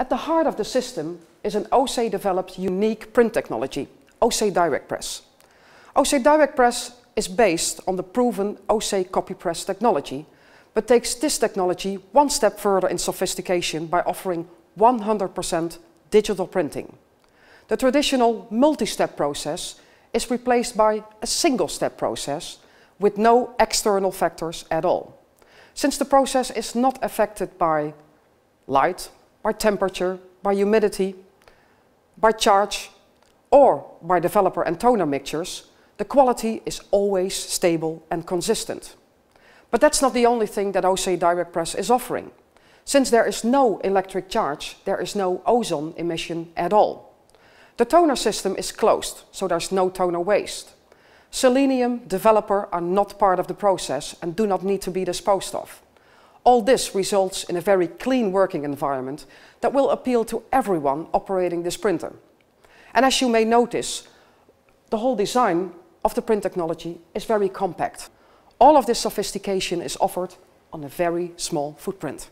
At the heart of the system is an Océ developed unique print technology, Océ DirectPress. OC Direct Press is based on the proven Océ CopyPress technology, but takes this technology one step further in sophistication by offering 100% digital printing. The traditional multi-step process is replaced by a single-step process with no external factors at all. Since the process is not affected by light, by temperature, by humidity, by charge, or by developer and toner mixtures, the quality is always stable and consistent. But that's not the only thing that Océ DirectPress is offering. Since there is no electric charge, there is no ozone emission at all. The toner system is closed, so there's no toner waste. Selenium, developer are not part of the process and do not need to be disposed of. All this results in a very clean working environment that will appeal to everyone operating this printer. And as you may notice, the whole design of the print technology is very compact. All of this sophistication is offered on a very small footprint.